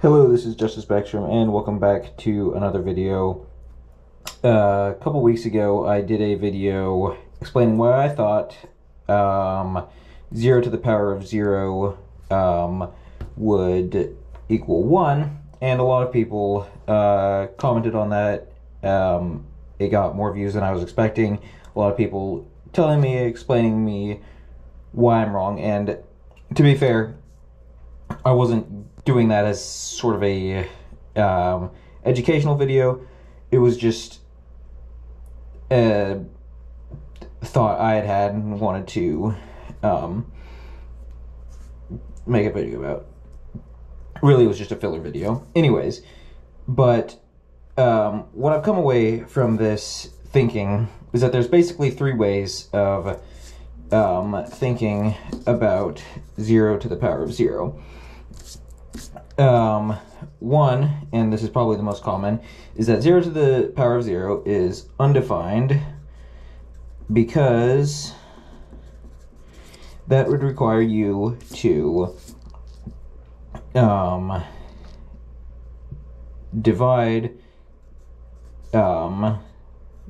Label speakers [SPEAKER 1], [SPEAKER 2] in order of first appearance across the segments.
[SPEAKER 1] Hello, this is Justice Backstrom, and welcome back to another video. Uh, a couple weeks ago, I did a video explaining why I thought um, 0 to the power of 0 um, would equal 1, and a lot of people uh, commented on that. Um, it got more views than I was expecting. A lot of people telling me, explaining me why I'm wrong, and to be fair, I wasn't doing that as sort of a um, educational video. It was just a thought I had had and wanted to um, make a video about. Really, it was just a filler video. Anyways, but um, what I've come away from this thinking is that there's basically three ways of um, thinking about 0 to the power of 0. Um, one, and this is probably the most common, is that 0 to the power of 0 is undefined because that would require you to um, divide um,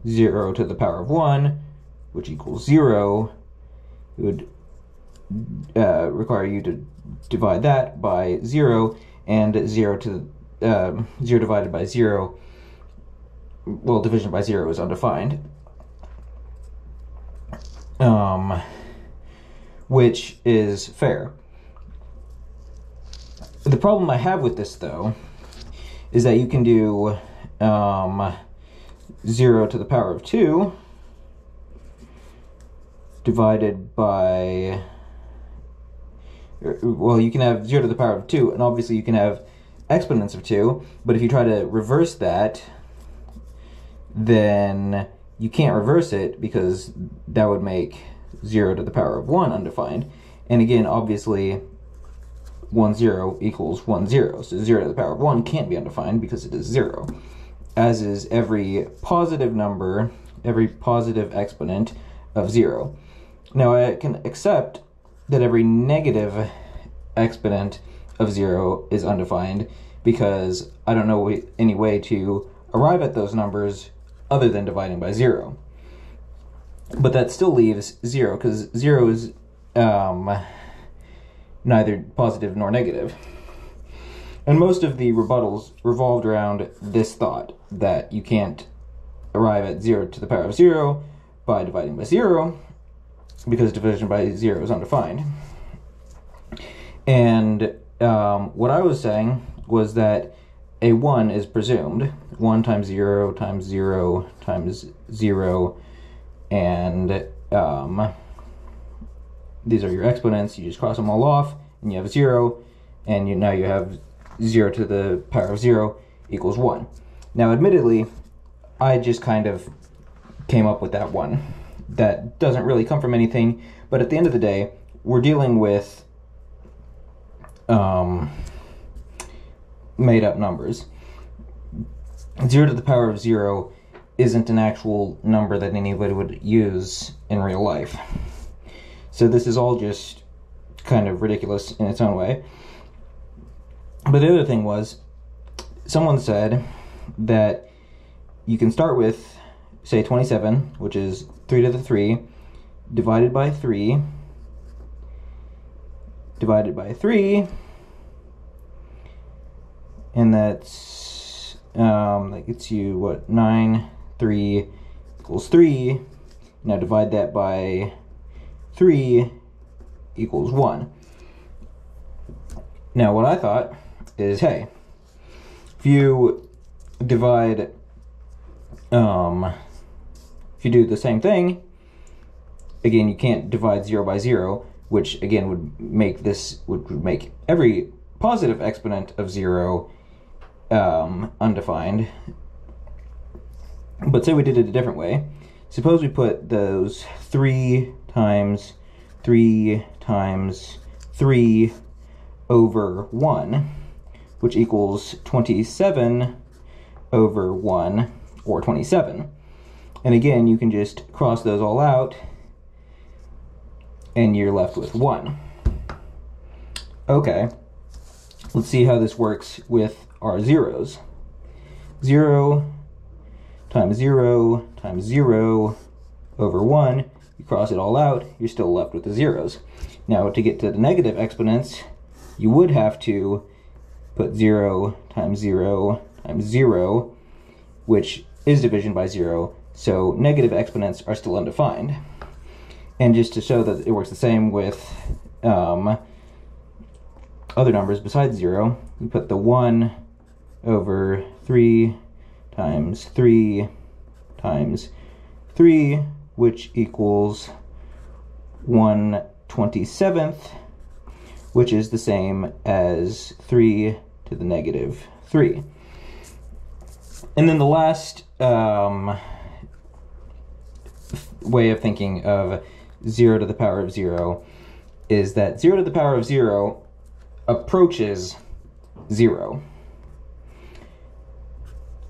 [SPEAKER 1] 0 to the power of 1, which equals 0. It would uh, require you to divide that by 0 and 0 to um, 0 divided by 0 well division by 0 is undefined. Um, which is fair. The problem I have with this though is that you can do um, 0 to the power of 2 divided by Uh, well, you can have 0 to the power of 2, and obviously you can have exponents of 2, but if you try to reverse that, then you can't reverse it because that would make 0 to the power of 1 undefined. And again, obviously, 1 0 equals 1 0. So 0 to the power of 1 can't be undefined because it is 0. As is every positive number, every positive exponent of 0. Now I can accept that every negative exponent of zero is undefined because I don't know any way to arrive at those numbers other than dividing by zero. But that still leaves zero because zero is um, neither positive nor negative. And most of the rebuttals revolved around this thought that you can't arrive at zero to the power of zero by dividing by zero, because division by zero is undefined. And um, what I was saying was that a 1 is presumed. 1 times 0 times 0 times 0, and um, these are your exponents. You just cross them all off, and you have 0, and you, now you have 0 to the power of 0 equals 1. Now, admittedly, I just kind of came up with that one that doesn't really come from anything. But at the end of the day, we're dealing with um, made up numbers. Zero to the power of zero isn't an actual number that anybody would use in real life. So this is all just kind of ridiculous in its own way. But the other thing was, someone said that you can start with, say, 27, which is 3 to the 3 divided by 3 divided by 3 and that's um, that gets you what 9 3 equals 3 now divide that by 3 equals 1 now what I thought is hey if you divide um, if you do the same thing, again, you can't divide 0 by 0, which again would make this, would make every positive exponent of 0 um, undefined. But say we did it a different way. Suppose we put those 3 times 3 times 3 over 1, which equals 27 over 1, or 27. And again, you can just cross those all out and you're left with one. Okay, let's see how this works with our zeros. 0 times 0 times 0 over 1, you cross it all out, you're still left with the zeros. Now to get to the negative exponents, you would have to put 0 times 0 times 0, which is division by 0, so negative exponents are still undefined. And just to show that it works the same with um, other numbers besides 0, you put the 1 over 3 times 3 times 3, which equals 1 27th, which is the same as 3 to the negative 3. And then the last um, way of thinking of 0 to the power of 0 is that 0 to the power of 0 approaches 0.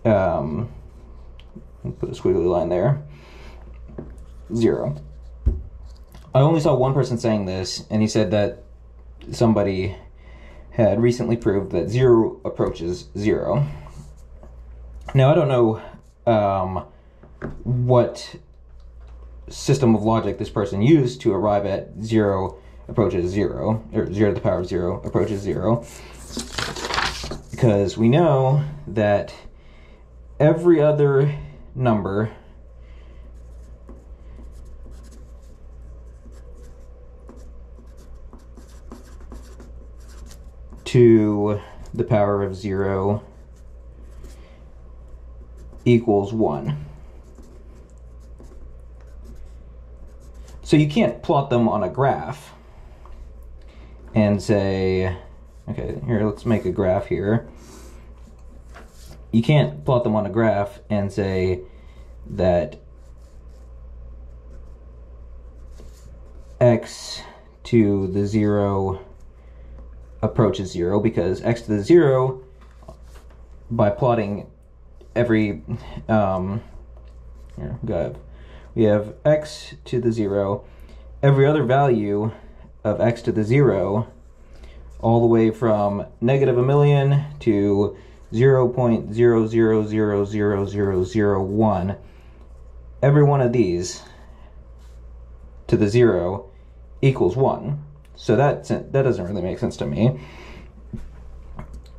[SPEAKER 1] Um, put a squiggly line there. 0. I only saw one person saying this, and he said that somebody had recently proved that 0 approaches 0. Now, I don't know um, what system of logic this person used to arrive at 0 approaches 0, or 0 to the power of 0 approaches 0, because we know that every other number to the power of 0 equals 1. So you can't plot them on a graph and say, okay, here, let's make a graph here. You can't plot them on a graph and say that x to the 0 approaches 0 because x to the 0 by plotting every um, here, we have, we have x to the 0. Every other value of x to the 0 all the way from negative a million to 0 0.000001. Every one of these to the 0 equals 1. So that, that doesn't really make sense to me.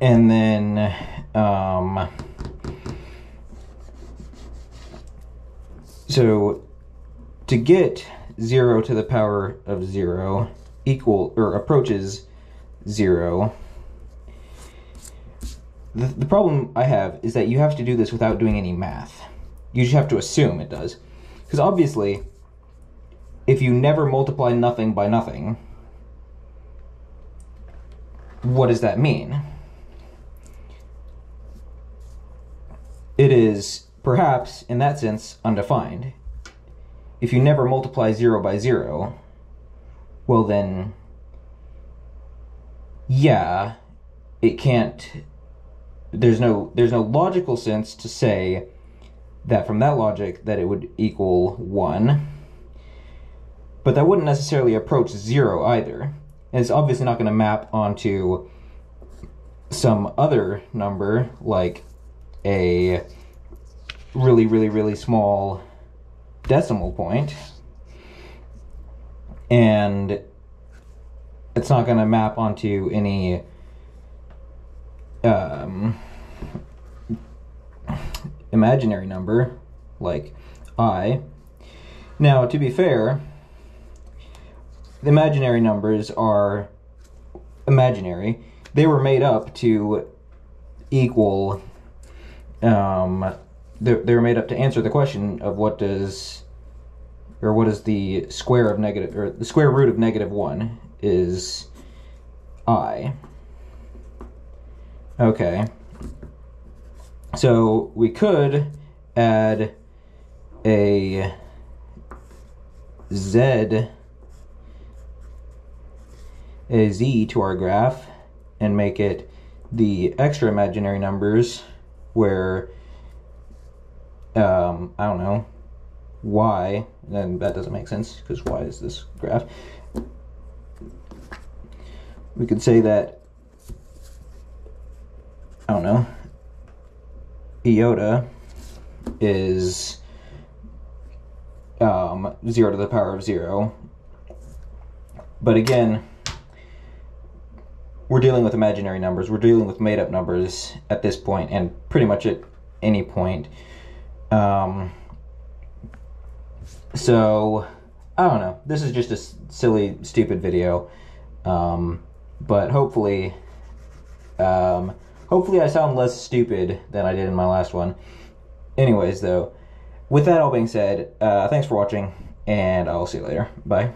[SPEAKER 1] And then um, So to get 0 to the power of 0 equal or approaches 0, the, the problem I have is that you have to do this without doing any math. You just have to assume it does. Because obviously, if you never multiply nothing by nothing, what does that mean? It is perhaps, in that sense, undefined. If you never multiply 0 by 0, well then, yeah, it can't, there's no, there's no logical sense to say that from that logic that it would equal 1, but that wouldn't necessarily approach 0 either. And it's obviously not going to map onto some other number like a really, really, really small decimal. And it's not going to map onto any um, imaginary number like i. Now, to be fair, the imaginary numbers are imaginary. They were made up to equal um, they're, they're made up to answer the question of what does or what is the square of negative or the square root of negative 1 is i. Okay. So we could add a z a z to our graph and make it the extra imaginary numbers where um, I don't know, y, then that doesn't make sense because y is this graph. We could say that I don't know, iota is um, 0 to the power of 0. But again, we're dealing with imaginary numbers. We're dealing with made up numbers at this point and pretty much at any point. Um, so, I don't know. This is just a silly, stupid video. Um, but hopefully, um, hopefully I sound less stupid than I did in my last one. Anyways, though, with that all being said, uh, thanks for watching, and I'll see you later. Bye.